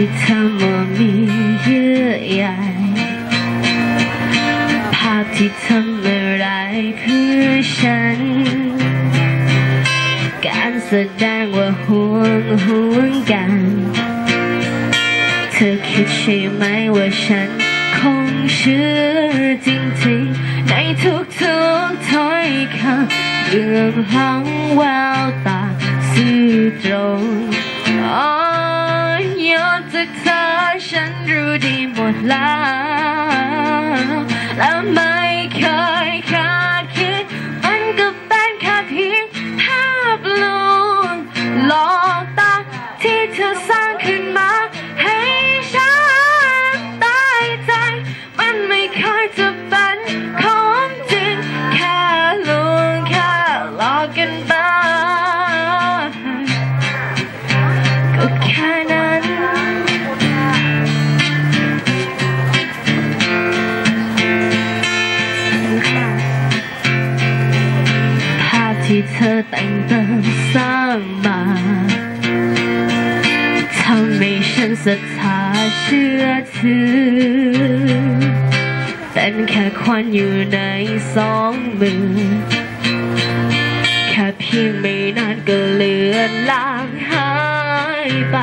ที่ทำว่ามีเยื่อใยภาพที่ทำละลายพื่อฉัน การแสดงว่าห่วงห่วงกัน เธอคิดใช่ไหมว่าฉันคงเชื่อจริงๆ ในทุกๆถ้อยคำเรื่องหลังแววตา Love, love my ที่เธอแต่งเติมสร้างมาทำให้ฉันศรัทธาเชื่อถือเป็นแค่ควันอยู่ในสองมือ แค่เพียงไม่นานก็เลือนลางหายไป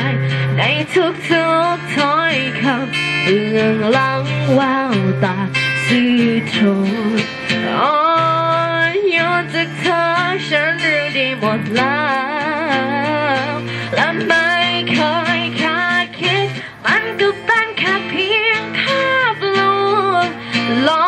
ในทุกทุกถ้อยคำเรื่องลังแววตาสื่อตรง Long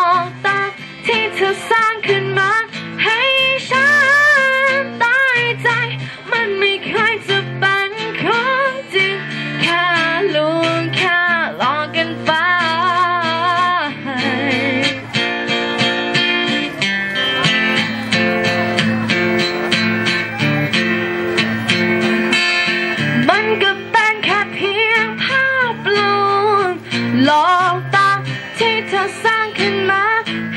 in my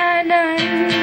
Hanan.